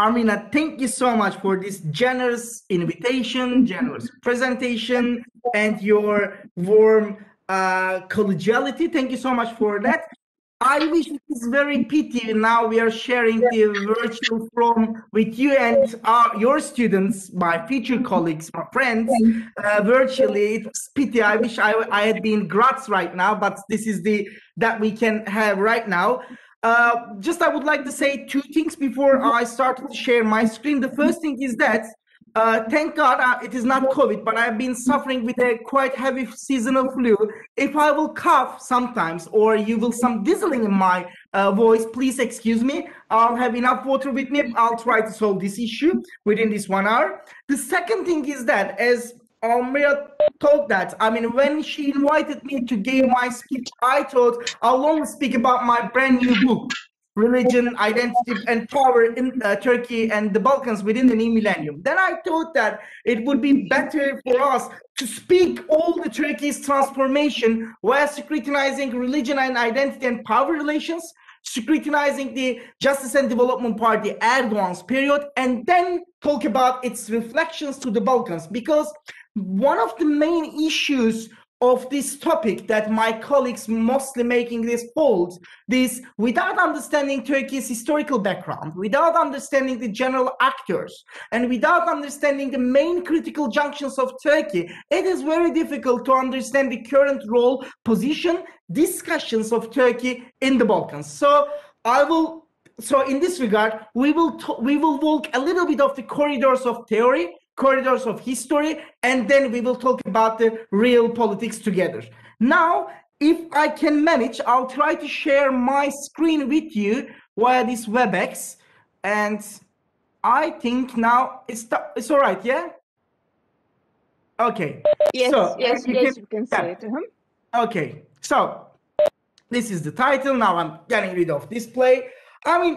Armina, thank you so much for this generous invitation, generous presentation, and your warm uh, collegiality. Thank you so much for that. I wish it is very pity now we are sharing the virtual forum with you and our, your students, my future colleagues, my friends, uh, virtually. It's pity. I wish I, I had been Graz right now, but this is the that we can have right now. Uh, just I would like to say two things before I start to share my screen. The first thing is that uh, thank God uh, it is not COVID, but I've been suffering with a quite heavy seasonal flu. If I will cough sometimes or you will some dizzling in my uh, voice, please excuse me. I'll have enough water with me. I'll try to solve this issue within this one hour. The second thing is that as Armina told that, I mean, when she invited me to give my speech, I thought I'll only speak about my brand new book religion, identity, and power in uh, Turkey and the Balkans within the new millennium. Then I thought that it would be better for us to speak all the Turkey's transformation while scrutinizing religion and identity and power relations, scrutinizing the Justice and Development Party Erdogan's period, and then talk about its reflections to the Balkans. Because one of the main issues of this topic that my colleagues mostly making this fault this without understanding turkey's historical background without understanding the general actors and without understanding the main critical junctions of turkey it is very difficult to understand the current role position discussions of turkey in the balkans. So i will so in this regard we will we will walk a little bit of the corridors of theory corridors of history, and then we will talk about the real politics together. Now, if I can manage, I'll try to share my screen with you via this WebEx. And I think now it's, it's all right, yeah? Okay. Yes, so, yes, you yes, can, you can see yeah. it. Uh -huh. Okay, so this is the title. Now I'm getting rid of display. I mean,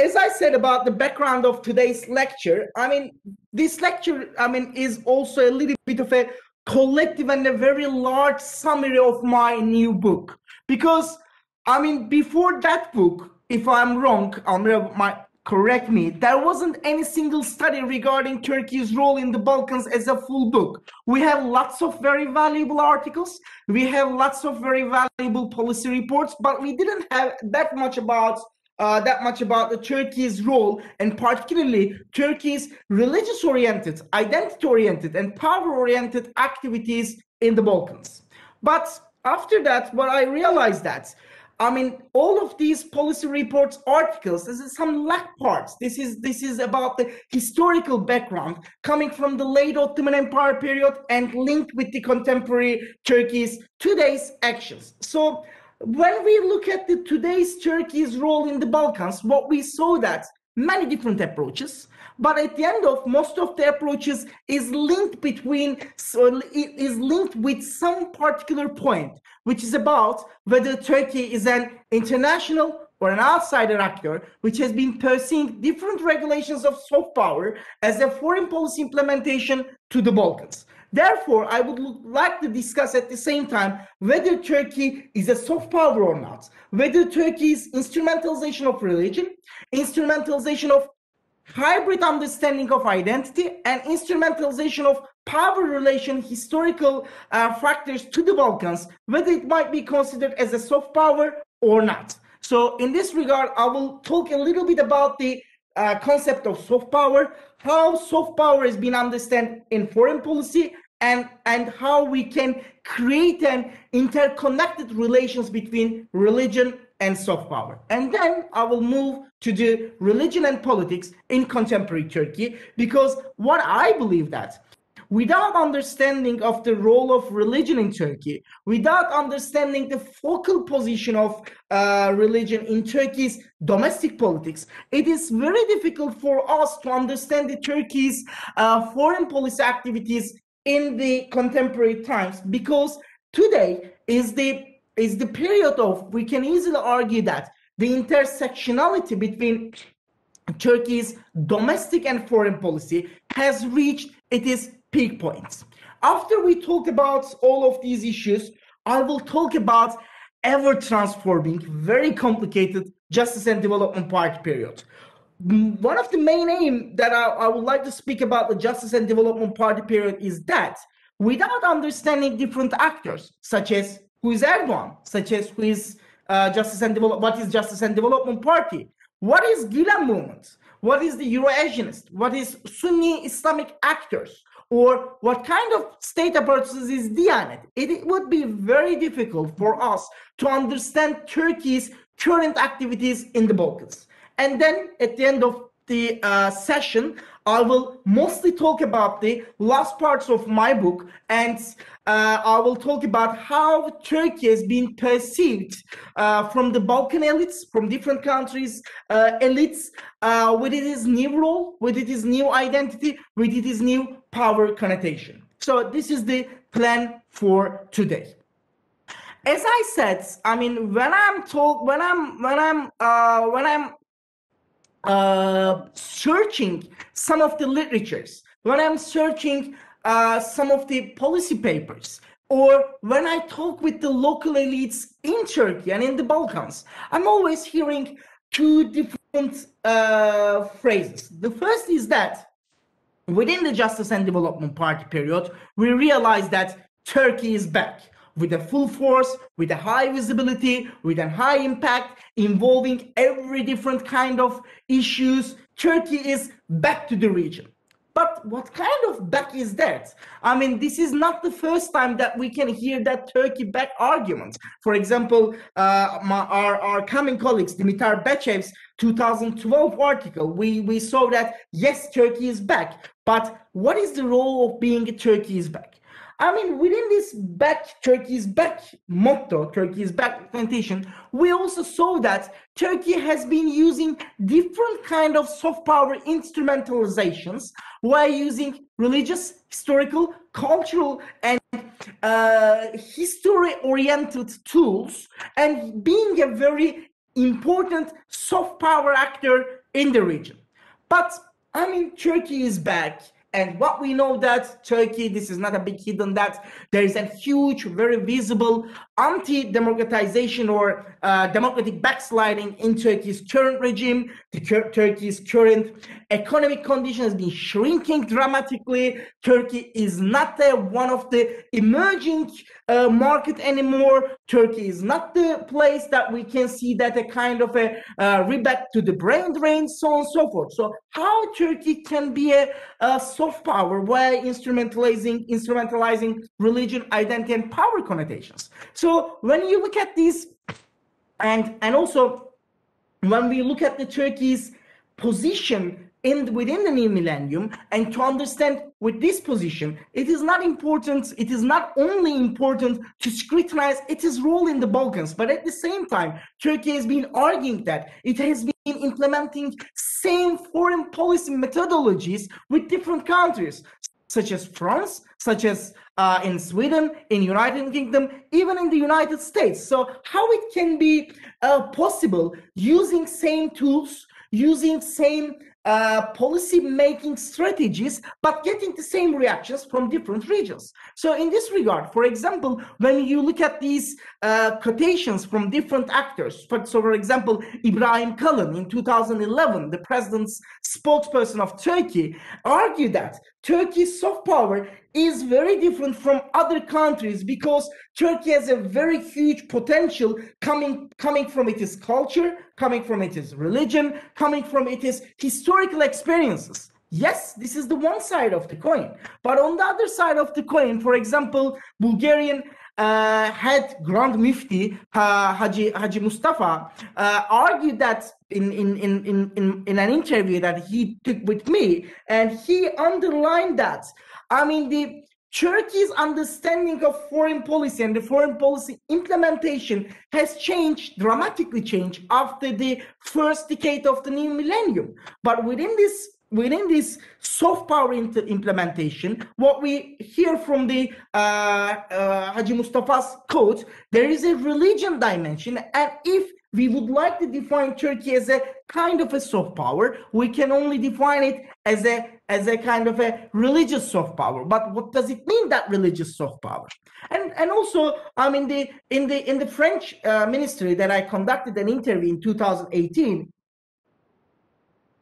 as I said about the background of today's lecture, I mean, this lecture, I mean, is also a little bit of a collective and a very large summary of my new book. Because, I mean, before that book, if I'm wrong, Armina might correct me, there wasn't any single study regarding Turkey's role in the Balkans as a full book. We have lots of very valuable articles, we have lots of very valuable policy reports, but we didn't have that much about uh, that much about the Turkey's role and particularly Turkey's religious oriented, identity oriented, and power oriented activities in the Balkans. But after that, what I realized that I mean, all of these policy reports, articles, this is some lack parts. This is this is about the historical background coming from the late Ottoman Empire period and linked with the contemporary Turkey's today's actions. So when we look at the today's Turkey's role in the Balkans, what we saw that many different approaches, but at the end of most of the approaches is linked between so is linked with some particular point, which is about whether Turkey is an international or an outsider actor, which has been pursuing different regulations of soft power as a foreign policy implementation to the Balkans. Therefore, I would like to discuss at the same time whether Turkey is a soft power or not, whether Turkey's instrumentalization of religion, instrumentalization of hybrid understanding of identity, and instrumentalization of power relation historical uh, factors to the Balkans, whether it might be considered as a soft power or not. So in this regard, I will talk a little bit about the uh, concept of soft power, how soft power has been understood in foreign policy, and and how we can create an interconnected relations between religion and soft power. And then I will move to the religion and politics in contemporary Turkey because what I believe that without understanding of the role of religion in Turkey, without understanding the focal position of uh, religion in Turkey's domestic politics, it is very difficult for us to understand the Turkey's uh, foreign policy activities in the contemporary times because today is the is the period of we can easily argue that the intersectionality between Turkey's domestic and foreign policy has reached its peak points. After we talk about all of these issues, I will talk about ever transforming, very complicated justice and development party period. one of the main aim that I, I, would like to speak about the Justice and Development Party period is that without understanding different actors, such as who is Erdogan, such as who is uh, Justice and Develop, what is Justice and Development Party, what is Gulen movement, what is the Euro-Asianist, what is Sunni Islamic actors, or what kind of state apparatus is Diyanet, it, it would be very difficult for us to understand Turkey's current activities in the Balkans. And then at the end of the uh, session, I will mostly talk about the last parts of my book and uh, I will talk about how Turkey has been perceived uh, from the Balkan elites, from different countries, uh, elites, uh, with its new role, with its new identity, with its new power connotation. So this is the plan for today. As I said, I mean, when I'm told, when I'm, when I'm, uh, when I'm uh, searching some of the literatures, when I'm searching uh, some of the policy papers, or when I talk with the local elites in Turkey and in the Balkans, I'm always hearing two different uh, phrases. The first is that within the Justice and Development Party period, we realize that Turkey is back with a full force, with a high visibility, with a high impact, involving every different kind of issues. Turkey is back to the region. But what kind of back is that? I mean, this is not the first time that we can hear that Turkey back argument. For example, uh, my, our, our coming colleagues, Dimitar Bechev's 2012 article, we, we saw that yes, Turkey is back. But what is the role of being Turkey is back? I mean, within this back Turkey's back motto, Turkey's back plantation, we also saw that Turkey has been using different kind of soft power instrumentalizations while using religious, historical, cultural, and uh, history-oriented tools, and being a very important soft power actor in the region. But I mean, Turkey is back and what we know that Turkey, this is not a big hidden that there is a huge, very visible anti-democratization or uh, democratic backsliding in Turkey's current regime. Turkey's current economic condition has been shrinking dramatically. Turkey is not one of the emerging uh, market anymore. Turkey is not the place that we can see that a kind of a uh, reback to the brain drain, so on and so forth. So how Turkey can be a, a soft power while instrumentalizing instrumentalizing religion, identity, and power connotations. So when you look at these, and and also when we look at the Turkey's position in within the new millennium and to understand with this position it is not important it is not only important to scrutinize its role in the balkans. But at the same time turkey has been arguing that it has been implementing same foreign policy methodologies with different countries such as france such as uh, in sweden in united kingdom even in the united states so how it can be uh, possible using same tools using same uh, policy making strategies, but getting the same reactions from different regions. So in this regard, for example, when you look at these uh, quotations from different actors, so for example, Ibrahim Kalin in 2011, the president's spokesperson of Turkey, argued that Turkey's soft power is very different from other countries because Turkey has a very huge potential coming coming from its culture, coming from its religion, coming from its historical experiences. Yes, this is the one side of the coin. But on the other side of the coin, for example, Bulgarian uh, Grand Mufti uh, Haji Haji Mustafa uh, argued that in, in, in, in, in an interview that he took with me, and he underlined that I mean, the Turkey's understanding of foreign policy and the foreign policy implementation has changed, dramatically changed after the first decade of the new millennium. But within this within this soft power implementation, what we hear from the uh, uh, Haji Mustafa's quote, there is a religion dimension, and if we would like to define Turkey as a kind of a soft power. We can only define it as a as a kind of a religious soft power. But what does it mean that religious soft power? And and also, I mean, the in the in the French uh, ministry that I conducted an interview in 2018,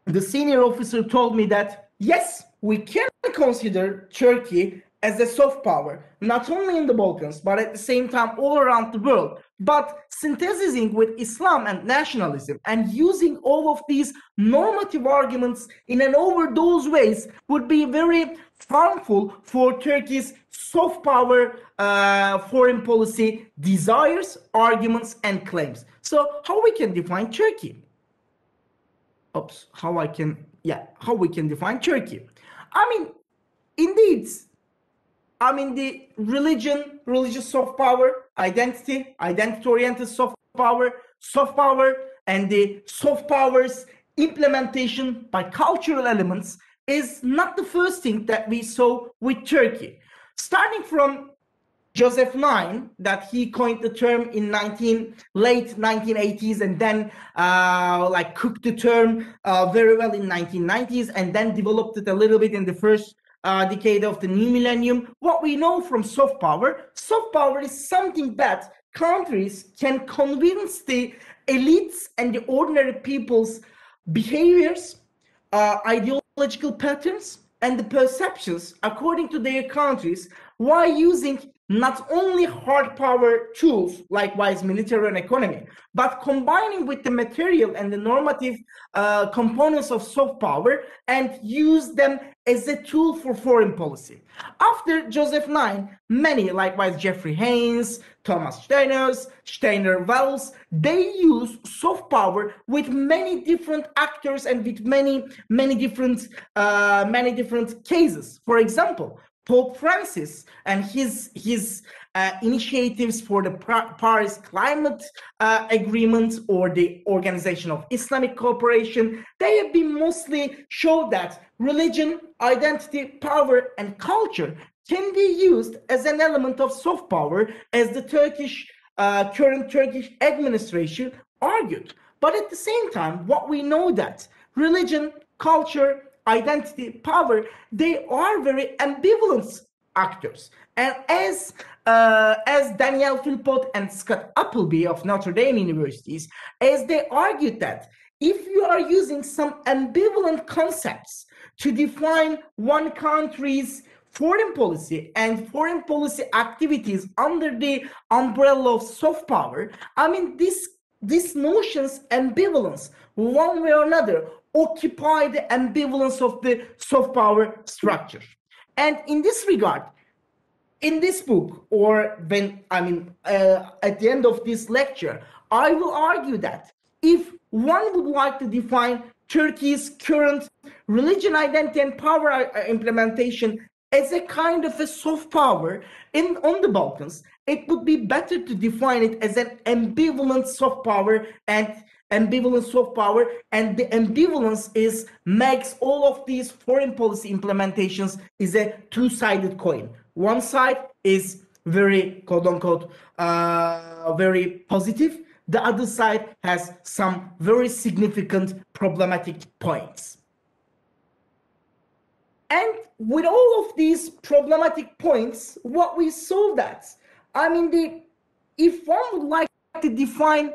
the senior officer told me that yes, we can consider Turkey as a soft power, not only in the Balkans, but at the same time all around the world. But synthesizing with Islam and nationalism and using all of these normative arguments in an overdose ways would be very harmful for Turkey's soft power uh, foreign policy desires, arguments, and claims. So how we can define Turkey? Oops, how I can, yeah, how we can define Turkey. I mean, indeed, I mean, the religion, religious soft power, identity, identity oriented soft power, soft power, and the soft powers implementation by cultural elements is not the first thing that we saw with Turkey. Starting from Joseph Nye, that he coined the term in 19 late 1980s, and then uh, like cooked the term uh, very well in 1990s, and then developed it a little bit in the first uh, decade of the new millennium. What we know from soft power, soft power is something that countries can convince the elites and the ordinary people's behaviors, uh, ideological patterns, and the perceptions according to their countries while using not only hard power tools, likewise military and economy, but combining with the material and the normative uh, components of soft power and use them as a tool for foreign policy. After Joseph Nye, many, likewise Jeffrey Haynes, Thomas Steiner, Steiner Wells, they use soft power with many different actors and with many, many different, uh, many different cases. For example, Pope Francis and his his uh, initiatives for the Paris Climate uh, Agreement or the Organization of Islamic Cooperation, they have been mostly show that religion, identity, power, and culture can be used as an element of soft power, as the Turkish uh, current Turkish administration argued. But at the same time, what we know that religion, culture, identity, power, they are very ambivalent actors. And as uh, as Daniel Philpott and Scott Appleby of Notre Dame universities, as they argued that if you are using some ambivalent concepts to define one country's foreign policy and foreign policy activities under the umbrella of soft power, I mean, this these notions ambivalence one way or another occupy the ambivalence of the soft power structure. And in this regard, in this book, or when I mean uh, at the end of this lecture, I will argue that if one would like to define Turkey's current religion identity and power uh, implementation as a kind of a soft power in on the Balkans, it would be better to define it as an ambivalent soft power and ambivalence of power and the ambivalence is makes all of these foreign policy implementations is a two-sided coin. One side is very quote unquote uh, very positive. The other side has some very significant problematic points. And with all of these problematic points what we saw that i mean the if one would like to define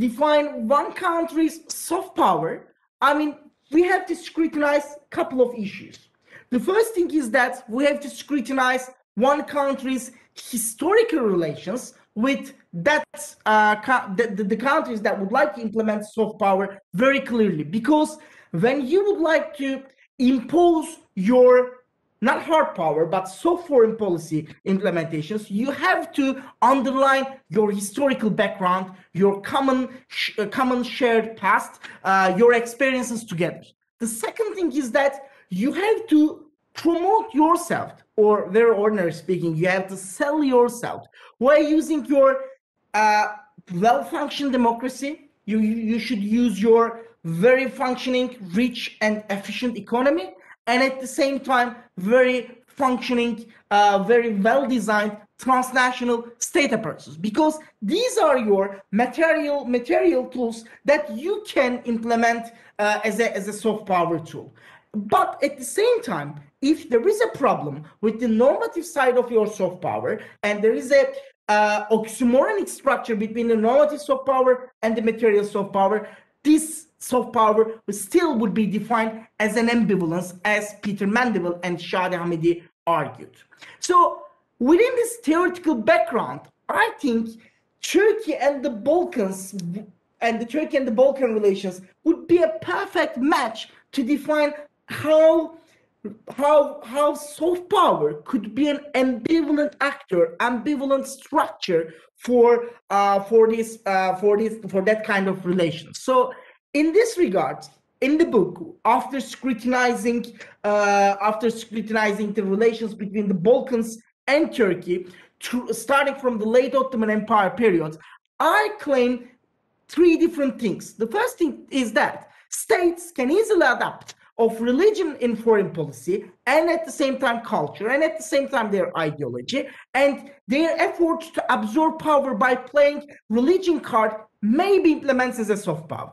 define one country's soft power, I mean, we have to scrutinize a couple of issues. The first thing is that we have to scrutinize one country's historical relations with that uh, the, the countries that would like to implement soft power very clearly because when you would like to impose your not hard power, but soft foreign policy implementations, you have to underline your historical background, your common, sh- uh, common shared past, uh, your experiences together. The second thing is that you have to promote yourself, or very ordinary speaking, you have to sell yourself while using your uh, well-functioning democracy. You, you should use your very functioning, rich, and efficient economy and at the same time very functioning, uh, very well designed transnational state apparatus because these are your material material tools that you can implement uh, as, a, as a soft power tool. But at the same time, if there is a problem with the normative side of your soft power and there is a uh, oxymoronic structure between the normative soft power and the material soft power, this soft power still would be defined as an ambivalence, as Peter Mandaville and Shadi Hamidi argued. So within this theoretical background, I think Turkey and the Balkans and the Turkey and the Balkan relations would be a perfect match to define how how how soft power could be an ambivalent actor, ambivalent structure for uh, for this uh, for this for that kind of relation. So in this regard, in the book, after scrutinizing uh, after scrutinizing the relations between the Balkans and Turkey, to, starting from the late Ottoman Empire period, I claim three different things. The first thing is that states can easily adapt of religion in foreign policy and at the same time culture and at the same time their ideology and their efforts to absorb power by playing religion card may be implemented as a soft power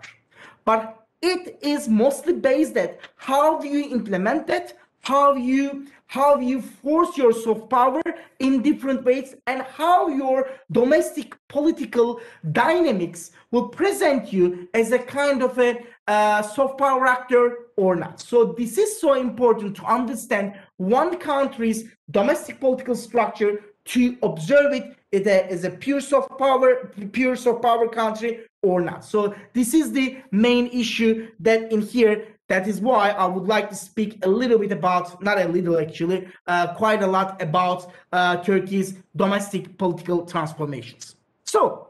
but it is mostly based at how do you implement it how you how you force your soft power in different ways and how your domestic political dynamics will present you as a kind of a uh, soft power actor or not. So this is so important to understand one country's domestic political structure to observe it as a pure soft power, pure soft power country or not. So this is the main issue that in here that is why I would like to speak a little bit about, not a little actually, uh, quite a lot about uh, Turkey's domestic political transformations. So,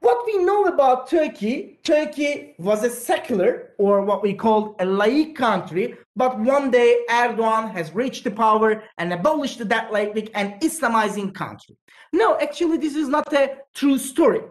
what we know about Turkey, Turkey was a secular or what we call a laïc country, but one day Erdogan has reached the power and abolished that laïc and Islamizing country. No, actually, this is not a true story.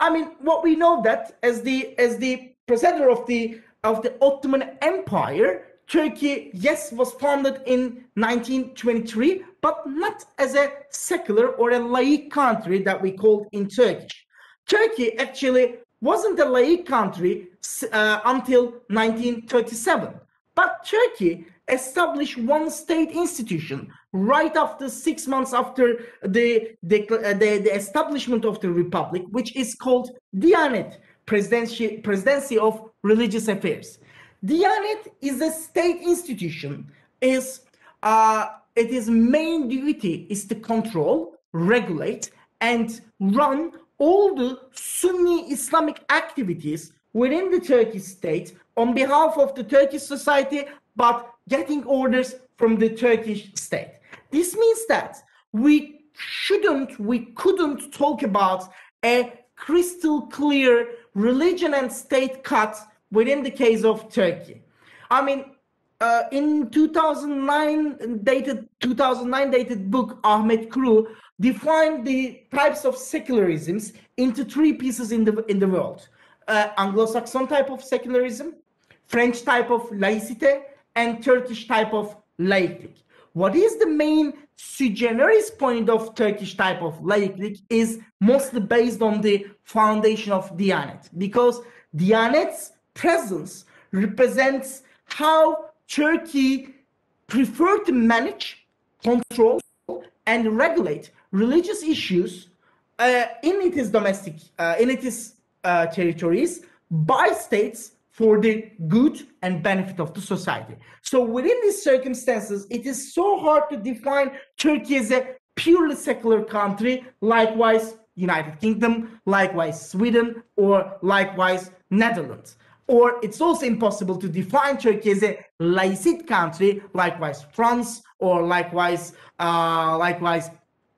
I mean, what we know that as the as the presenter of the of the Ottoman Empire, Turkey, yes, was founded in 1923, but not as a secular or a laïc country that we called in Turkish. Turkey actually wasn't a laïc country uh, until 1937. But Turkey established one state institution right after six months after the, the, uh, the, the establishment of the republic, which is called Diyanet, Presidency, Presidency of religious affairs. Diyanet is a state institution. Is uh, it is main duty is to control, regulate, and run all the Sunni Islamic activities within the Turkish state on behalf of the Turkish society, but getting orders from the Turkish state. This means that we shouldn't, we couldn't talk about a crystal clear religion and state cut within the case of Turkey. I mean, uh, in 2009 dated 2009 dated book Ahmet Kuru defined the types of secularisms into three pieces in the in the world: uh, Anglo-Saxon type of secularism, French type of laicite, and Turkish type of laicity. What is the main sui generis point of Turkish type of laicity is mostly based on the foundation of Diyanet because Diyanet's presence represents how Turkey prefer to manage, control, and regulate religious issues uh, in its domestic, uh, in its uh, territories by states for the good and benefit of the society. So within these circumstances, it is so hard to define Turkey as a purely secular country, likewise United Kingdom, likewise Sweden, or likewise Netherlands. Or it's also impossible to define Turkey as a laicite country, likewise France, or likewise, uh, likewise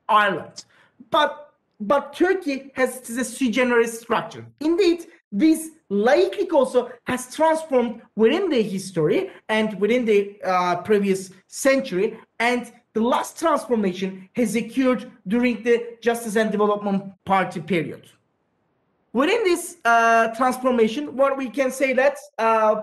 Ireland. But but Turkey has a sui generis structure. Indeed, this laicity also has transformed within the history and within the uh, previous century and the last transformation has occurred during the Justice and Development Party period. Within this uh, transformation, what we can say that, uh,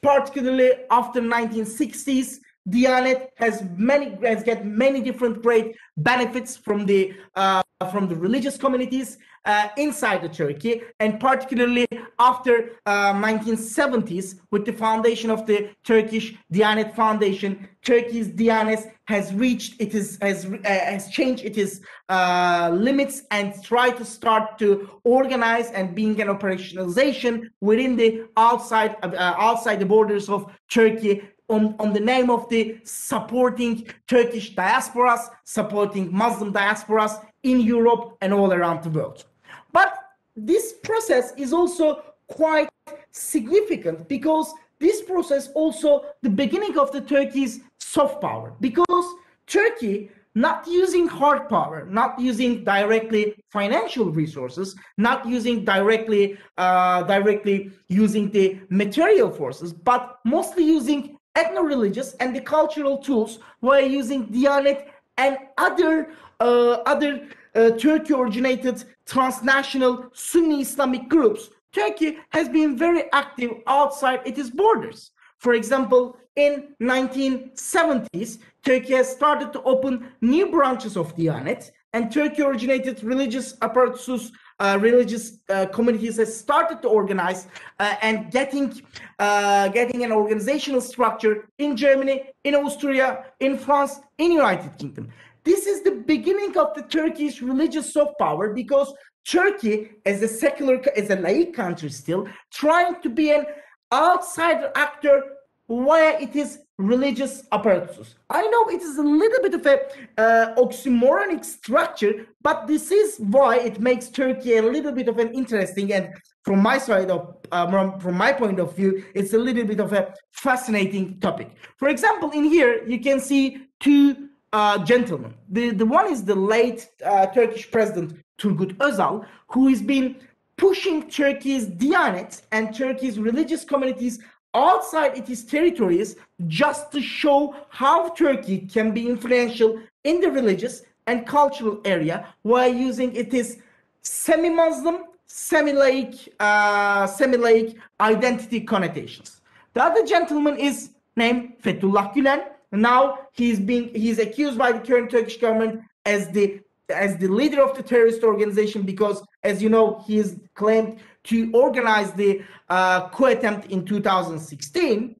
particularly after 1960s, Diyanet has many has get many different great benefits from the uh, from the religious communities uh, inside the Turkey, and particularly after uh, 1970s with the foundation of the Turkish Diyanet Foundation, Turkey's Diyanet has reached it is has uh, has changed its uh, limits and try to start to organize and being an operationalization within the outside uh, outside the borders of Turkey on, on the name of the supporting Turkish diasporas, supporting Muslim diasporas in Europe and all around the world. But this process is also quite significant because this process also the beginning of the Turkey's soft power. Because Turkey not using hard power, not using directly financial resources, not using directly uh, directly using the material forces, but mostly using ethno-religious and the cultural tools while using Diyanet and other uh, other uh, Turkey-originated transnational Sunni Islamic groups. Turkey has been very active outside its borders. For example, in 1970s, Turkey has started to open new branches of Diyanet, and Turkey-originated religious apparatus uh, religious uh, communities has started to organize uh, and getting uh, getting an organizational structure in Germany, in Austria, in France, in United Kingdom. This is the beginning of the Turkish religious soft power because Turkey, as a secular, as a laïc country, still trying to be an outsider actor where it is religious apparatus. I know it is a little bit of a uh, oxymoronic structure, but this is why it makes Turkey a little bit of an interesting and from my side of uh, from my point of view, it's a little bit of a fascinating topic. For example, in here you can see two uh, gentlemen. The the one is the late uh, Turkish president Turgut Özal, who has been pushing Turkey's Diyanet and Turkey's religious communities outside its territories just to show how Turkey can be influential in the religious and cultural area while using its semi-Muslim, semi-laic, uh, semi-laic identity connotations. The other gentleman is named Fethullah Gülen. Now he's being he's accused by the current Turkish government as the as the leader of the terrorist organization because, as you know, he is claimed to organize the uh, coup attempt in 2016.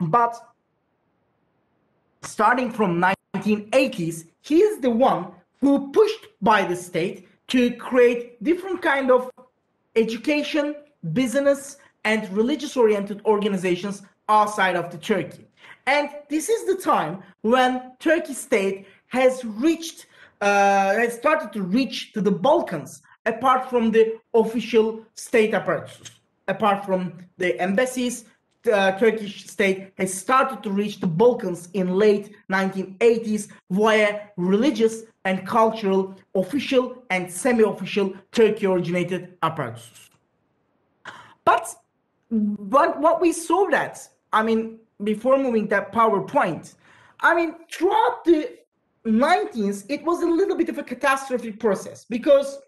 But starting from 1980s, he is the one who pushed by the state to create different kind of education, business, and religious-oriented organizations outside of the Turkey. And this is the time when Turkey state has reached uh, has started to reach to the Balkans apart from the official state apparatus, apart from the embassies, uh, Turkish state has started to reach the Balkans in late 1980s via religious and cultural, official and semi-official Turkey-originated apparatuses. But what, what we saw that, I mean, before moving that PowerPoint, I mean, throughout the 19th, it was a little bit of a catastrophic process because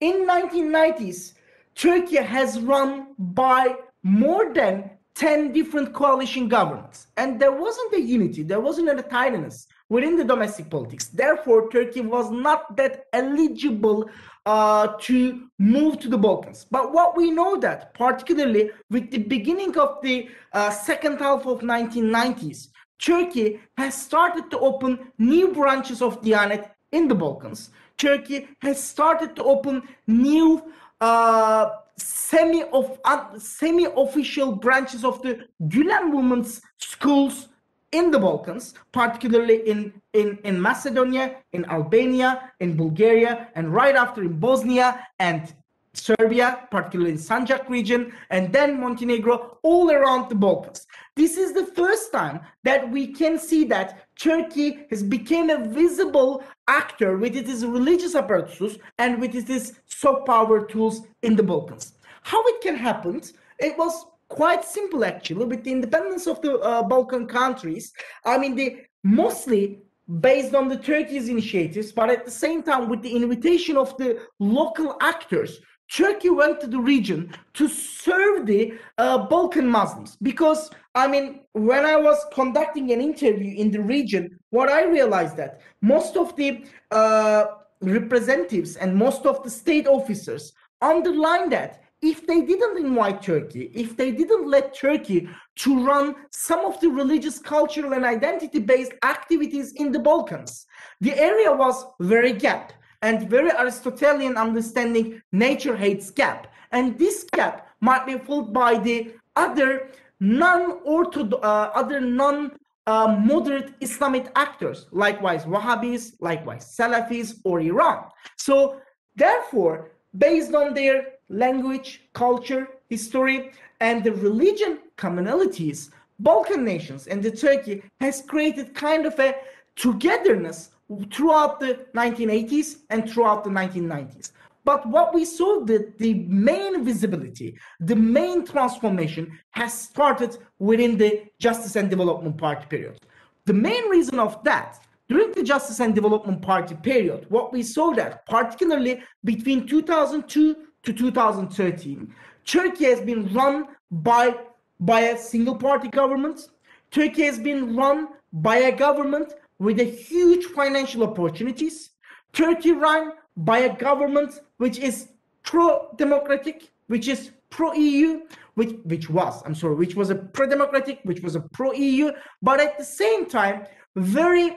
in 1990s, Turkey has run by more than 10 different coalition governments. And there wasn't a unity, there wasn't a tightness within the domestic politics. Therefore, Turkey was not that eligible uh, to move to the Balkans. But what we know that, particularly with the beginning of the uh, second half of 1990s, Turkey has started to open new branches of Diyanet in the Balkans. Turkey has started to open new uh, semi of uh, semi official branches of the Gulen women's schools in the Balkans, particularly in, in, in Macedonia, in Albania, in Bulgaria, and right after in Bosnia and Serbia, particularly in Sanjak region, and then Montenegro, all around the Balkans. This is the first time that we can see that Turkey has become a visible actor with its religious apparatus and with its soft power tools in the Balkans. How it can happen? It was quite simple actually with the independence of the uh, Balkan countries. I mean, they mostly based on the Turkey's initiatives, but at the same time with the invitation of the local actors Turkey went to the region to serve the uh, Balkan Muslims because I mean when I was conducting an interview in the region, what I realized that most of the uh, representatives and most of the state officers underline that if they didn't invite Turkey, if they didn't let Turkey to run some of the religious, cultural, and identity-based activities in the Balkans, the area was very gap and very Aristotelian understanding nature hates gap. And this gap might be filled by the other non-orthodox, uh, other non uh, moderate Islamic actors, likewise Wahhabis, likewise Salafis or Iran. So therefore, based on their language, culture, history, and the religion commonalities, Balkan nations and the Turkey has created kind of a togetherness throughout the 1980s and throughout the 1990s. But what we saw that the main visibility, the main transformation has started within the Justice and Development Party period. The main reason of that, during the Justice and Development Party period, what we saw that particularly between 2002 to 2013, Turkey has been run by, by a single party government. Turkey has been run by a government with a huge financial opportunities. Turkey run by a government which is pro-democratic, which is pro-EU, which which was I'm sorry, which was a pro-democratic, which was a pro-EU, but at the same time very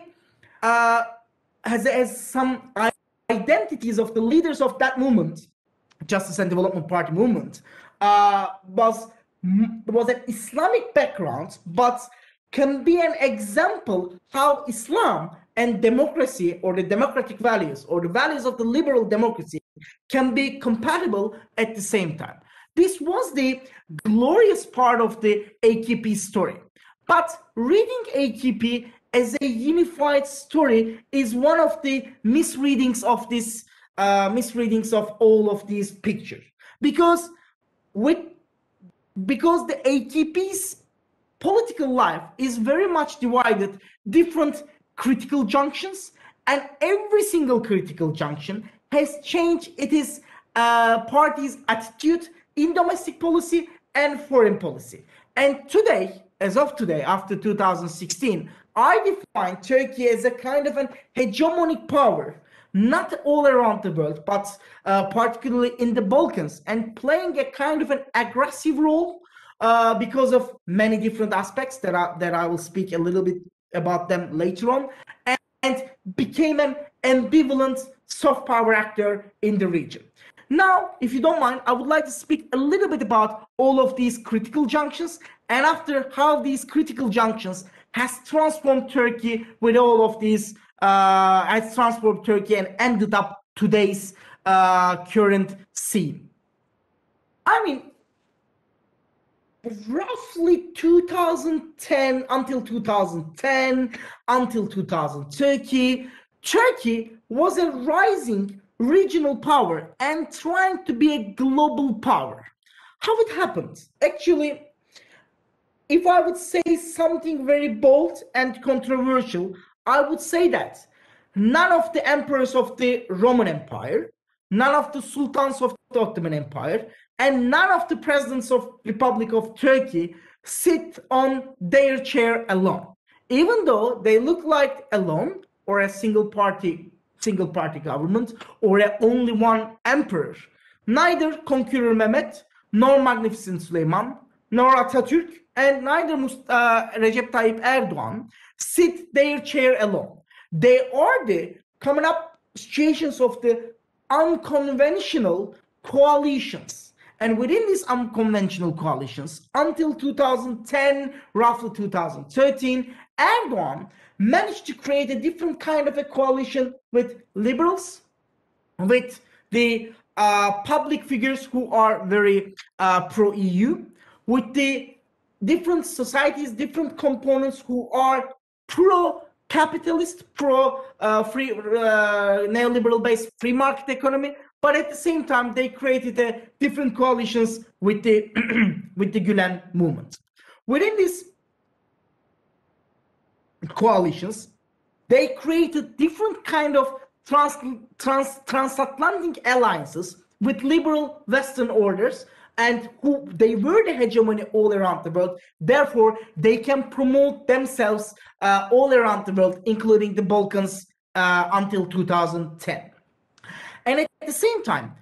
uh, has has some identities of the leaders of that movement, Justice and Development Party movement, uh, was was an Islamic background, but can be an example how Islam and democracy or the democratic values or the values of the liberal democracy can be compatible at the same time. This was the glorious part of the AKP story. But reading AKP as a unified story is one of the misreadings of this uh, misreadings of all of these pictures because with because the AKP's political life is very much divided different critical junctions, and every single critical junction has changed its uh, party's attitude in domestic policy and foreign policy. And today, as of today, after 2016, I define Turkey as a kind of an hegemonic power, not all around the world, but uh, particularly in the Balkans, and playing a kind of an aggressive role uh, because of many different aspects that I, that I will speak a little bit about them later on, and, and became an ambivalent soft power actor in the region. Now, if you don't mind, I would like to speak a little bit about all of these critical junctions and after how these critical junctions has transformed Turkey with all of these, uh, has transformed Turkey and ended up today's uh, current scene. I mean, roughly 2010 until 2010 until 2000 turkey turkey was a rising regional power and trying to be a global power how it happened actually if i would say something very bold and controversial i would say that none of the emperors of the roman empire none of the sultans of the ottoman empire and none of the presidents of the Republic of Turkey sit on their chair alone. Even though they look like alone or a single party single party government or a only one emperor, neither Conqueror Mehmet nor Magnificent Suleiman nor Atatürk and neither uh, Recep Tayyip Erdogan sit their chair alone. They are the coming up situations of the unconventional coalitions and within these unconventional coalitions, until 2010, roughly 2013, Erdogan managed to create a different kind of a coalition with liberals, with the uh, public figures who are very uh, pro-EU, with the different societies, different components who are pro-capitalist, pro-free uh, neoliberal-based free market economy, but at the same time, they created a different coalitions with the with the Gulen movement. Within these coalitions, they created different kind of trans, trans, transatlantic alliances with liberal Western orders and who they were the hegemony all around the world. Therefore, they can promote themselves uh, all around the world, including the Balkans uh, until 2010. And at the same time,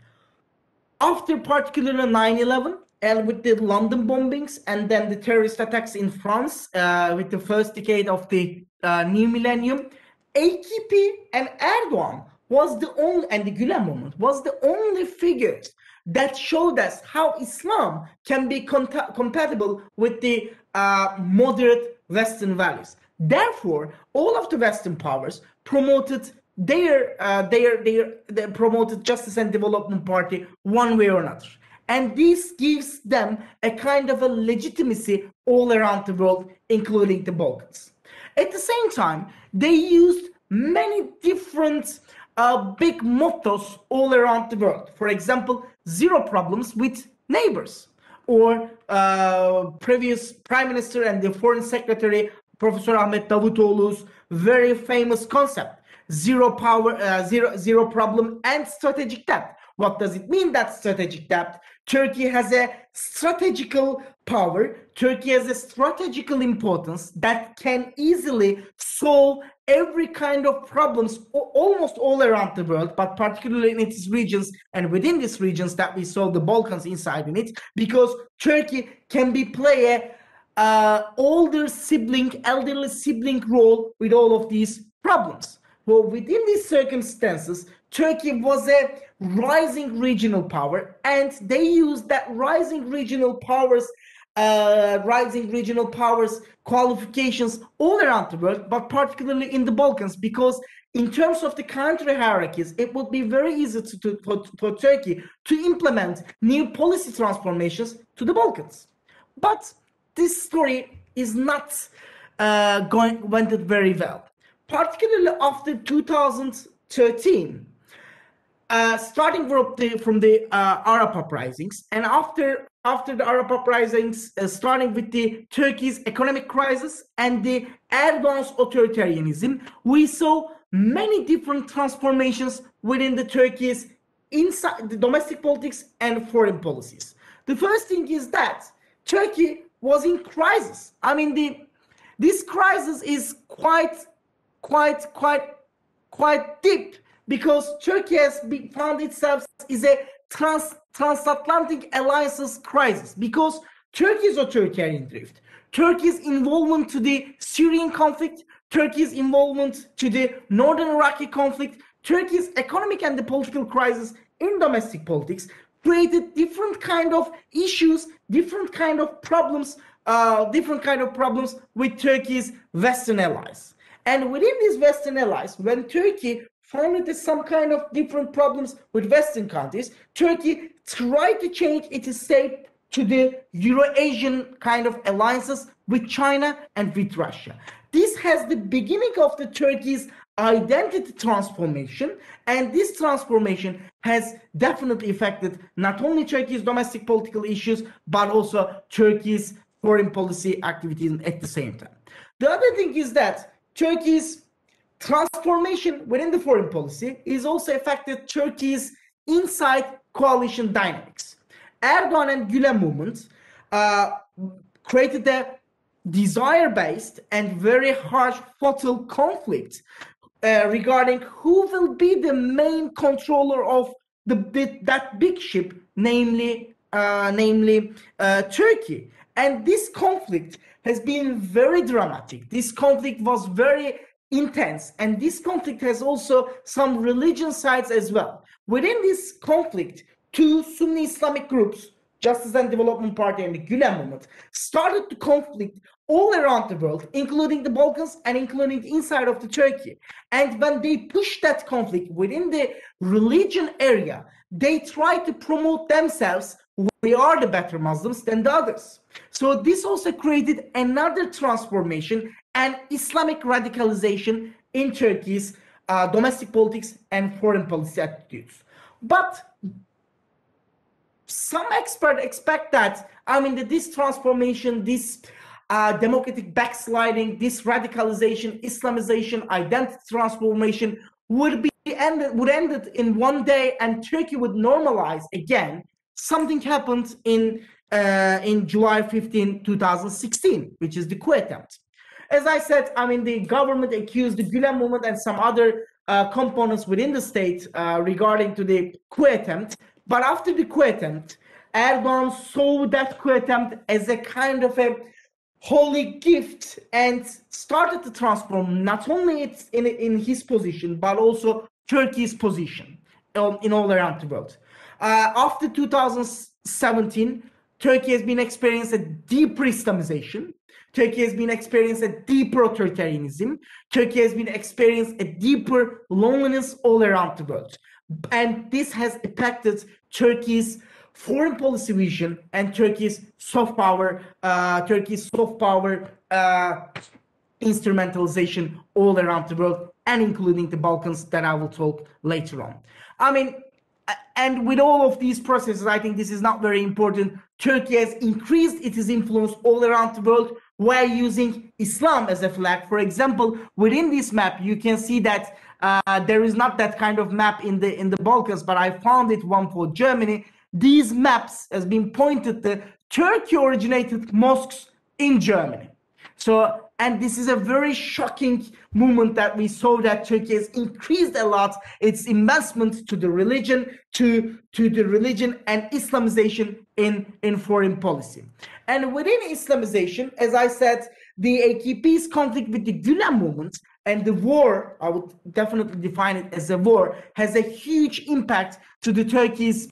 after particularly 9-11 and with the London bombings and then the terrorist attacks in France uh, with the first decade of the uh, new millennium, AKP and Erdogan was the only, and the Gulen movement was the only figures that showed us how Islam can be compatible with the uh, moderate Western values. Therefore, all of the Western powers promoted their uh, their their they promoted Justice and Development Party one way or another, and this gives them a kind of a legitimacy all around the world, including the Balkans. At the same time, they used many different uh, big mottos all around the world. For example, zero problems with neighbors, or uh, previous prime minister and the foreign secretary Professor Ahmet Davutoğlu's very famous concept zero power, uh, zero, zero problem, and strategic depth. What does it mean that strategic depth? Turkey has a strategical power. Turkey has a strategical importance that can easily solve every kind of problems almost all around the world, but particularly in its regions and within these regions that we saw the Balkans inside in it, because Turkey can be play a uh, older sibling, elderly sibling role with all of these problems. Well, within these circumstances, Turkey was a rising regional power, and they used that rising regional powers, uh, rising regional powers qualifications all around the world, but particularly in the Balkans, because in terms of the country hierarchies, it would be very easy to, to, for, for Turkey to implement new policy transformations to the Balkans. But this story is not uh, going went very well particularly after 2013, uh, starting from the, from the uh, Arab uprisings, and after after the Arab uprisings, uh, starting with the Turkey's economic crisis and the Erdogan's authoritarianism, we saw many different transformations within the Turkey's inside the domestic politics and foreign policies. The first thing is that Turkey was in crisis. I mean, the this crisis is quite quite quite quite deep because Turkey has found itself is a trans, transatlantic alliances crisis. Because Turkey's authoritarian drift, Turkey's involvement to the Syrian conflict, Turkey's involvement to the northern Iraqi conflict, Turkey's economic and the political crisis in domestic politics created different kind of issues, different kind of problems, uh, different kind of problems with Turkey's Western allies. And within these Western allies, when Turkey found some kind of different problems with Western countries, Turkey tried to change its state to the Euro-Asian kind of alliances with China and with Russia. This has the beginning of the Turkey's identity transformation, and this transformation has definitely affected not only Turkey's domestic political issues, but also Turkey's foreign policy activities at the same time. The other thing is that Turkey's transformation within the foreign policy is also affected Turkey's inside coalition dynamics. Erdogan and Gülen movement uh, created a desire-based and very harsh fatal conflict uh, regarding who will be the main controller of the bit, that big ship, namely, uh, namely uh, Turkey. And this conflict has been very dramatic. This conflict was very intense, and this conflict has also some religion sides as well. Within this conflict, two Sunni Islamic groups, Justice and Development Party and the Gülen Movement, started to conflict all around the world, including the Balkans and including inside of the Turkey. And when they pushed that conflict within the religion area, they tried to promote themselves we are the better Muslims than the others. So this also created another transformation and Islamic radicalization in Turkey's uh, domestic politics and foreign policy attitudes. But some experts expect that, I mean, that this transformation, this uh, democratic backsliding, this radicalization, Islamization, identity transformation would be ended would end it in one day and Turkey would normalize again something happened in uh, in July 15, 2016, which is the coup attempt. As I said, I mean, the government accused the Gulen movement and some other uh, components within the state uh, regarding to the coup attempt. But after the coup attempt, Erdogan saw that coup attempt as a kind of a holy gift and started to transform not only its in, in his position but also Turkey's position um, in all around the world. Uh, after 2017, Turkey has been experiencing a deeper Islamization. Turkey has been experiencing a deeper authoritarianism. Turkey has been experiencing a deeper loneliness all around the world. And this has impacted Turkey's foreign policy vision and Turkey's soft power, uh, Turkey's soft power uh, instrumentalization all around the world and including the Balkans that I will talk later on. I mean, and with all of these processes, I think this is not very important. Turkey has increased its influence all around the world while using Islam as a flag. For example, within this map, you can see that uh, there is not that kind of map in the in the Balkans, but I found it one for Germany. These maps has been pointed to Turkey-originated mosques in Germany. So and this is a very shocking movement that we saw that Turkey has increased a lot its investment to the religion, to, to the religion and Islamization in, in foreign policy. And within Islamization, as I said, the AKP's conflict with the Gulen movement and the war, I would definitely define it as a war, has a huge impact to the Turkey's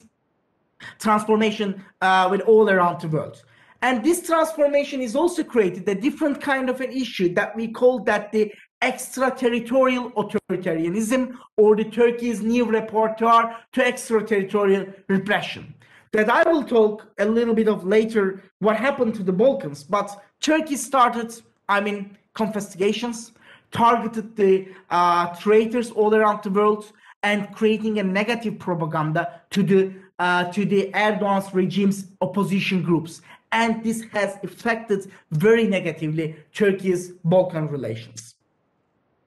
transformation uh, with all around the world. And this transformation is also created a different kind of an issue that we call that the extraterritorial authoritarianism or the Turkey's new repertoire to extraterritorial repression. That I will talk a little bit of later what happened to the Balkans, but Turkey started, I mean, confiscations, targeted the uh, traitors all around the world, and creating a negative propaganda to the uh, to the Erdogan's regime's opposition groups and this has affected very negatively Turkey's Balkan relations.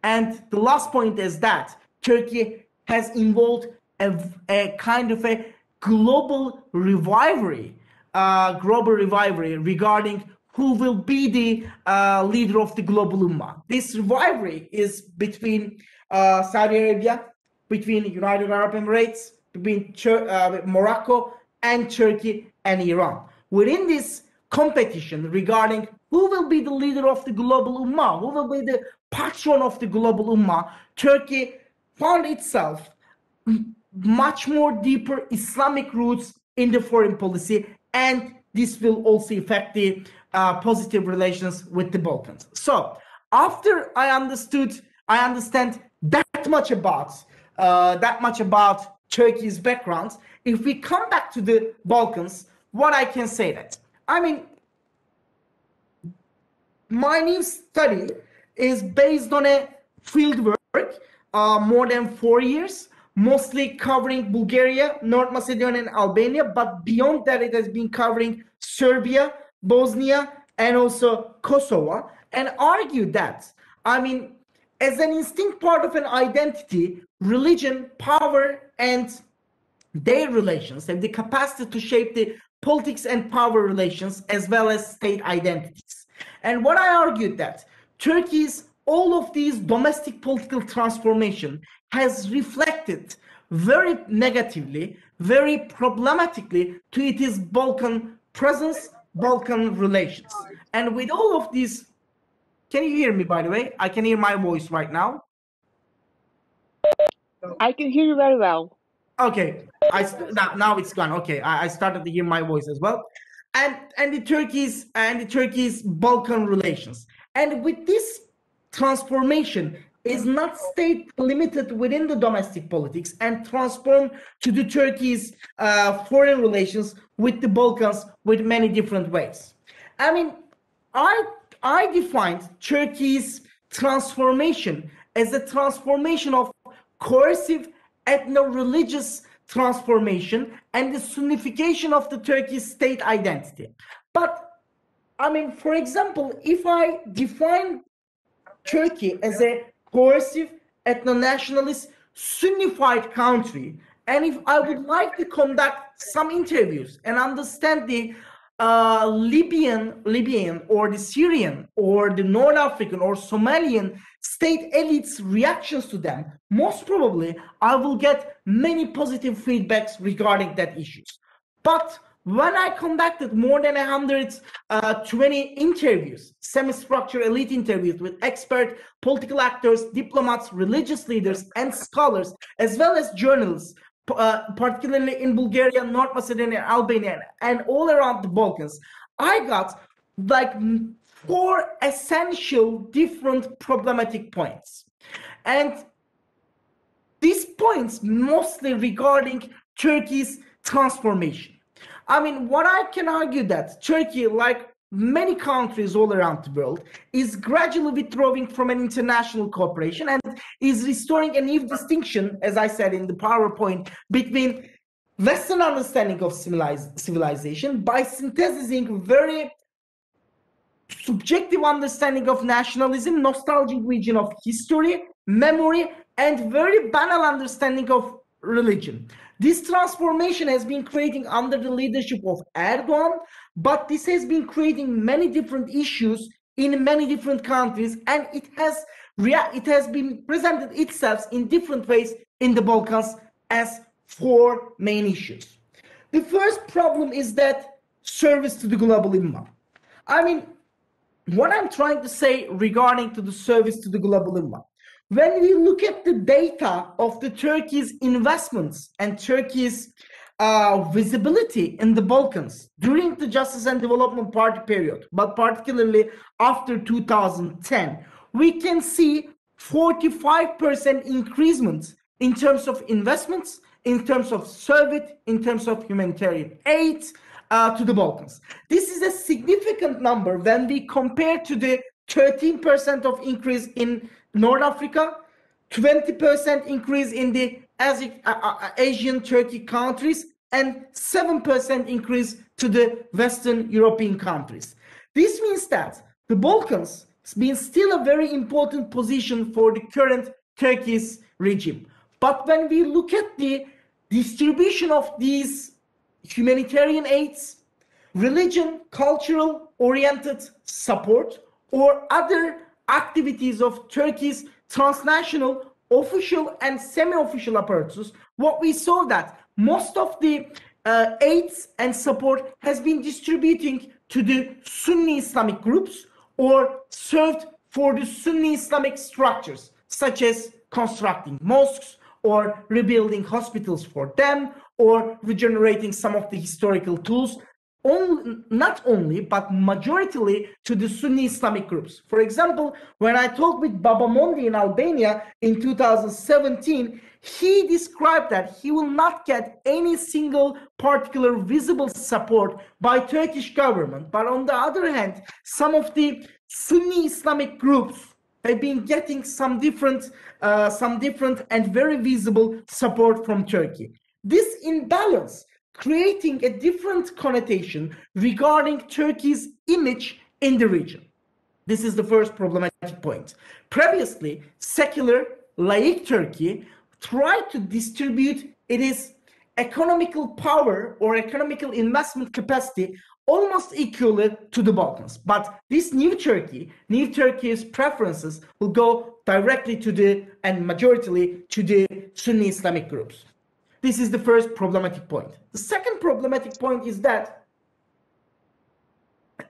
And the last point is that Turkey has involved a, a kind of a global revival, uh, global revival regarding who will be the uh, leader of the global ummah. This rivalry is between uh, Saudi Arabia, between United Arab Emirates, between uh, Morocco and Turkey and Iran within this competition regarding who will be the leader of the global ummah, who will be the patron of the global ummah, Turkey found itself much more deeper Islamic roots in the foreign policy, and this will also affect the uh, positive relations with the Balkans. So after I understood, I understand that much about uh, that much about Turkey's background. If we come back to the Balkans, what I can say that I mean, my new study is based on a field work, uh, more than four years, mostly covering Bulgaria, North Macedonia, and Albania. But beyond that, it has been covering Serbia, Bosnia, and also Kosovo, and argued that, I mean, as an instinct part of an identity, religion, power, and their relations have the capacity to shape the politics and power relations as well as state identities. And what I argued that Turkey's all of these domestic political transformation has reflected very negatively, very problematically to its Balkan presence, Balkan relations. And with all of these, can you hear me by the way? I can hear my voice right now. I can hear you very well. Okay, I now, now it's gone. Okay, I, I started to hear my voice as well, and and the Turkey's and the Turkey's Balkan relations, and with this transformation is not state limited within the domestic politics and transform to the Turkey's uh, foreign relations with the Balkans with many different ways. I mean, I I defined Turkey's transformation as a transformation of coercive ethno-religious transformation and the Sunnification of the Turkish state identity. But I mean, for example, if I define Turkey as a coercive, ethno-nationalist, Sunnified country, and if I would like to conduct some interviews and understand the uh, Libyan, Libyan or the Syrian or the North African or Somalian state elites' reactions to them, most probably I will get many positive feedbacks regarding that issues. But when I conducted more than 120 uh, interviews, semi-structured elite interviews with expert political actors, diplomats, religious leaders, and scholars, as well as journalists, uh, particularly in Bulgaria, North Macedonia, Albania, and all around the Balkans, I got like four essential different problematic points. And these points mostly regarding Turkey's transformation. I mean, what I can argue that Turkey, like many countries all around the world, is gradually withdrawing from an international cooperation and is restoring a new distinction, as I said in the PowerPoint, between Western understanding of civilization by synthesizing very subjective understanding of nationalism, nostalgic region of history, memory, and very banal understanding of religion. This transformation has been creating under the leadership of Erdogan, but this has been creating many different issues in many different countries, and it has it has been presented itself in different ways in the Balkans as four main issues. The first problem is that service to the global ummah. I mean, what I'm trying to say regarding to the service to the global ummah when we look at the data of the Turkey's investments and Turkey's uh, visibility in the Balkans during the Justice and Development Party period, but particularly after 2010, we can see 45% increasement in terms of investments, in terms of service, in terms of humanitarian aid uh, to the Balkans. This is a significant number when we compare to the 13% of increase in North Africa, 20% increase in the uh, uh, Asian Turkey countries, and 7% increase to the Western European countries. This means that the Balkans has been still a very important position for the current Turkish regime. But when we look at the distribution of these humanitarian aids, religion, cultural oriented support, or other activities of Turkey's transnational official and semi-official apparatus, what we saw that most of the uh, aids and support has been distributing to the Sunni Islamic groups or served for the Sunni Islamic structures, such as constructing mosques or rebuilding hospitals for them or regenerating some of the historical tools not only, but majoritarily to the Sunni Islamic groups. For example, when I talked with Baba Mondi in Albania in 2017, he described that he will not get any single particular visible support by Turkish government. But on the other hand, some of the Sunni Islamic groups have been getting some different, uh, some different and very visible support from Turkey. This imbalance creating a different connotation regarding Turkey's image in the region. This is the first problematic point. Previously, secular, laïc Turkey tried to distribute its economical power or economical investment capacity almost equally to the Balkans. But this new Turkey, new Turkey's preferences will go directly to the and majoritarily to the Sunni Islamic groups. This is the first problematic point. The second problematic point is that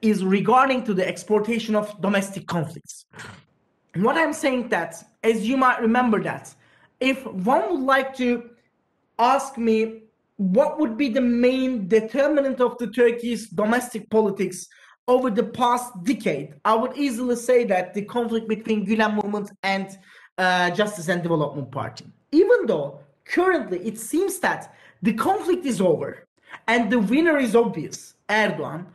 is regarding to the exportation of domestic conflicts. And what I'm saying that, as you might remember that, if one would like to ask me what would be the main determinant of the Turkey's domestic politics over the past decade, I would easily say that the conflict between Gulen movement and uh, Justice and Development Party. Even though currently it seems that the conflict is over and the winner is obvious, Erdogan,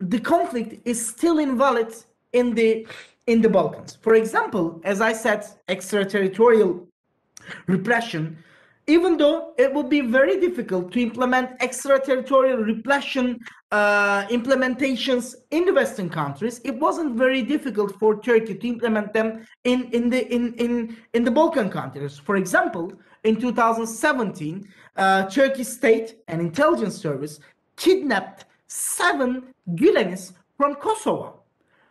the conflict is still invalid in the in the Balkans. For example, as I said, extraterritorial repression, even though it would be very difficult to implement extraterritorial repression uh, implementations in the Western countries, it wasn't very difficult for Turkey to implement them in, in the in, in, in the Balkan countries. For example, in 2017, uh, state and intelligence service kidnapped seven Gülenists from Kosovo.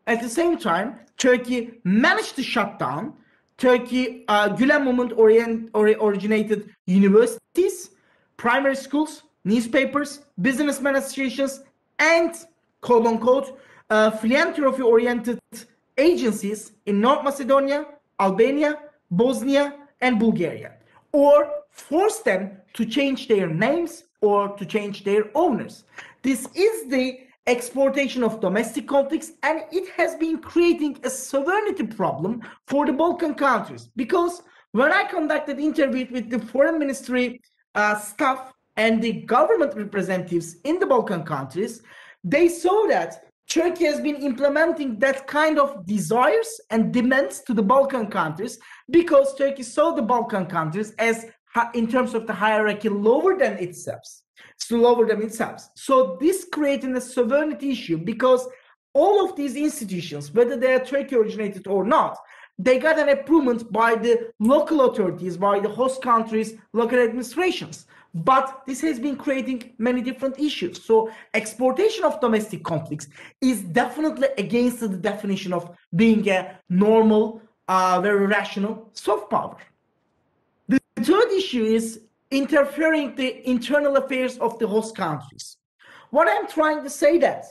At the same time, Turkey managed to shut down Turkey uh, Gülen movement orient, or, originated universities, primary schools, newspapers, businessmen associations, and quote unquote uh, philanthropy oriented agencies in North Macedonia, Albania, Bosnia, and Bulgaria, or force them to change their names or to change their owners. This is the exportation of domestic conflicts and it has been creating a sovereignty problem for the Balkan countries because when I conducted interviews with the foreign ministry uh, staff and the government representatives in the Balkan countries, they saw that Turkey has been implementing that kind of desires and demands to the Balkan countries because Turkey saw the Balkan countries as, in terms of the hierarchy, lower than itself slower than itself. So this creating a sovereignty issue because all of these institutions, whether they are Turkey originated or not, they got an approval by the local authorities, by the host countries, local administrations. But this has been creating many different issues. So exportation of domestic conflicts is definitely against the definition of being a normal, uh, very rational soft power. The third issue is interfering the internal affairs of the host countries. What I'm trying to say that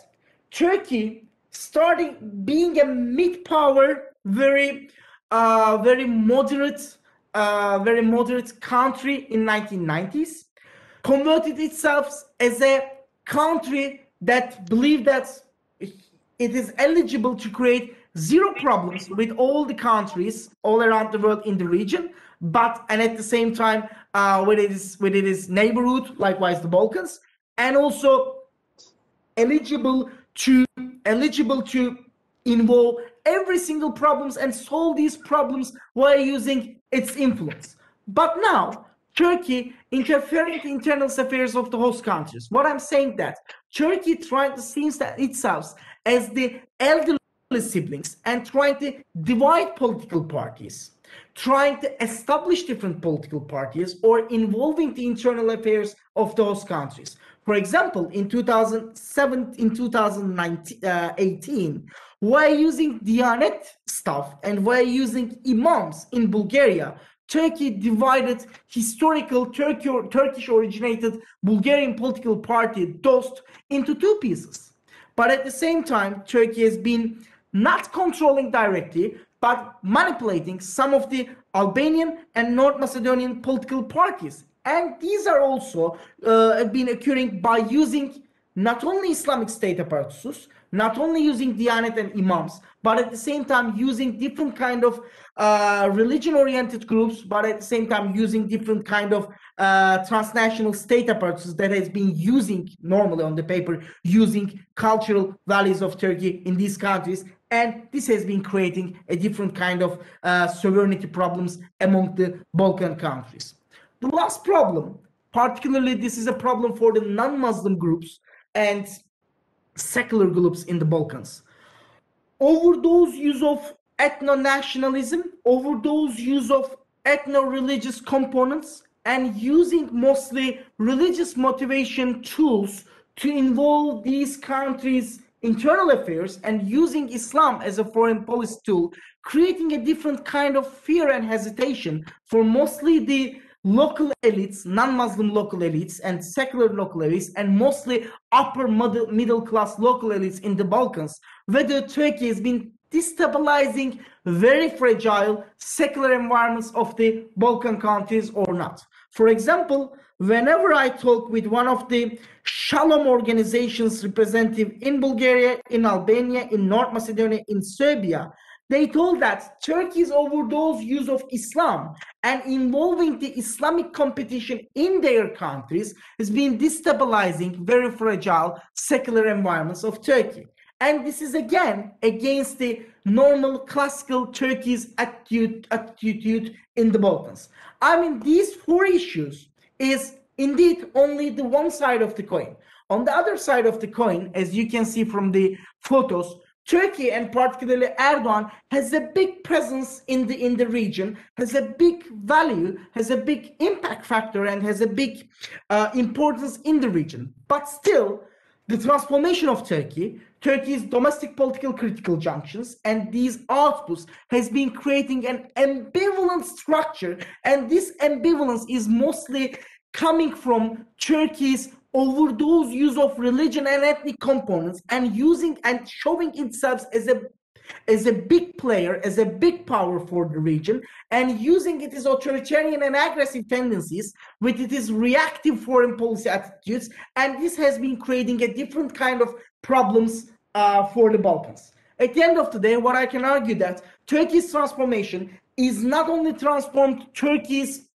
Turkey starting being a mid-power, very, uh, very moderate, uh, very moderate country in 1990s, converted itself as a country that believed that it is eligible to create zero problems with all the countries all around the world in the region but and at the same time uh, its with its neighborhood, likewise the Balkans, and also eligible to eligible to involve every single problems and solve these problems while using its influence. But now Turkey interfering in internal affairs of the host countries. What I'm saying that Turkey trying to see itself as the elderly siblings and trying to divide political parties trying to establish different political parties or involving the internal affairs of those countries. For example, in 2007, in 2018, we're using Diyanet stuff and we're using imams in Bulgaria. Turkey divided historical Turkish originated Bulgarian political party, DOST, into two pieces. But at the same time, Turkey has been not controlling directly, but manipulating some of the Albanian and North Macedonian political parties. And these are also uh, been occurring by using not only Islamic State apparatus, not only using Diyanet and Imams, but at the same time using different kind of uh, religion-oriented groups, but at the same time using different kind of uh, transnational state approaches that has been using normally on the paper, using cultural values of Turkey in these countries. And this has been creating a different kind of uh, sovereignty problems among the Balkan countries. The last problem, particularly this is a problem for the non-Muslim groups and secular groups in the Balkans. Overdose use of ethno-nationalism, overdose use of ethno-religious components, and using mostly religious motivation tools to involve these countries' internal affairs and using Islam as a foreign policy tool, creating a different kind of fear and hesitation for mostly the local elites, non-Muslim local elites, and secular local elites, and mostly upper middle, class local elites in the Balkans, whether Turkey has been destabilizing very fragile secular environments of the Balkan countries or not. For example, whenever I talk with one of the Shalom organizations representative in Bulgaria, in Albania, in North Macedonia, in Serbia, they told that Turkey's overdose use of Islam and involving the Islamic competition in their countries has been destabilizing very fragile secular environments of Turkey. And this is again against the normal classical Turkey's attitude, attitude in the Balkans. I mean, these four issues is indeed only the one side of the coin. On the other side of the coin, as you can see from the photos, Turkey and particularly Erdogan has a big presence in the in the region, has a big value, has a big impact factor, and has a big uh, importance in the region. But still, the transformation of Turkey, Turkey's domestic political critical junctions, and these outputs has been creating an ambivalent structure. And this ambivalence is mostly coming from Turkey's overdose use of religion and ethnic components and using and showing itself as a as a big player, as a big power for the region, and using its authoritarian and aggressive tendencies with its reactive foreign policy attitudes. And this has been creating a different kind of problems uh, for the Balkans. At the end of the day, what I can argue that Turkey's transformation is not only transformed Turkey's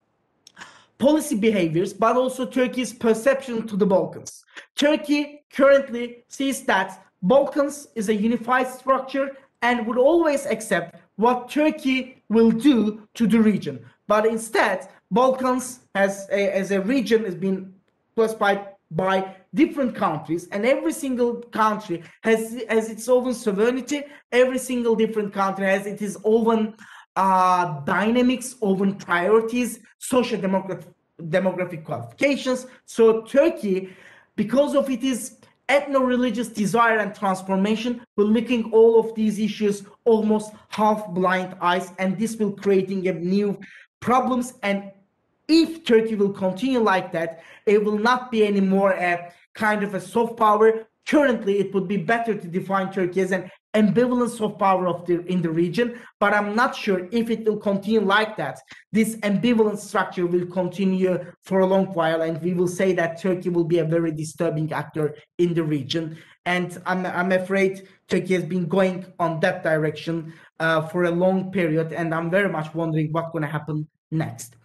policy behaviors, but also Turkey's perception to the Balkans. Turkey currently sees that Balkans is a unified structure and would always accept what Turkey will do to the region. But instead, Balkans as a, as a region has been classified by different countries and every single country has has its own sovereignty every single different country has its own uh, dynamics, own priorities, social demographic, demographic qualifications. So Turkey, because of its ethno-religious desire and transformation, will looking all of these issues almost half blind eyes, and this will creating a new problems. And if Turkey will continue like that, it will not be anymore a kind of a soft power. Currently, it would be better to define Turkey as an ambivalence of power of the in the region but i'm not sure if it will continue like that. This ambivalent structure will continue for a long while and we will say that turkey will be a very disturbing actor in the region. And i'm, I'm afraid turkey has been going on that direction uh, for a long period and i'm very much wondering what's going to happen next